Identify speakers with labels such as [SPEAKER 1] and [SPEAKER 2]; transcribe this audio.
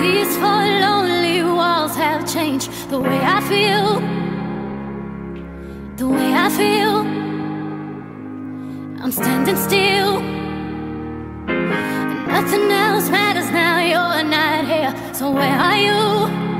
[SPEAKER 1] These four lonely walls have changed the way I feel. The way I feel. I'm standing still. And nothing else matters now. You're not here. So where are you?